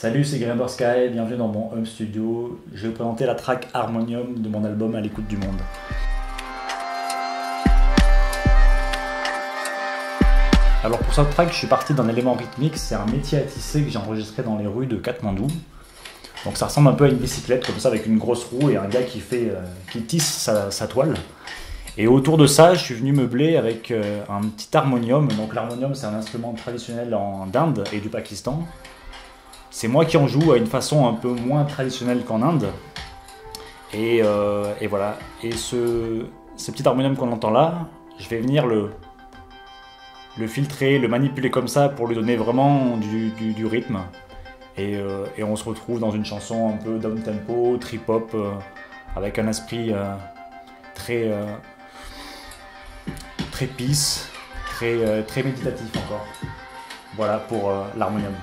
Salut, c'est Grimber Sky, bienvenue dans mon home studio. Je vais vous présenter la track Harmonium de mon album À l'écoute du monde. Alors pour cette track, je suis parti d'un élément rythmique, c'est un métier à tisser que j'ai enregistré dans les rues de Katmandou. Donc ça ressemble un peu à une bicyclette comme ça avec une grosse roue et un gars qui fait euh, qui tisse sa, toile. Et autour de ça, je suis venu meubler avec euh, un petit harmonium. Donc l'harmonium, c'est un instrument traditionnel d'Inde et du Pakistan. C'est moi qui en joue à une façon un peu moins traditionnelle qu'en Inde. Et, euh, voilà. Et ce, petit harmonium qu'on entend là, je vais venir le, filtrer, le manipuler comme ça pour lui donner vraiment du, rythme. Euh, et, on se retrouve dans une chanson un peu down tempo, trip hop, euh, avec un esprit très très peace, très très méditatif encore. Voilà pour l'harmonium.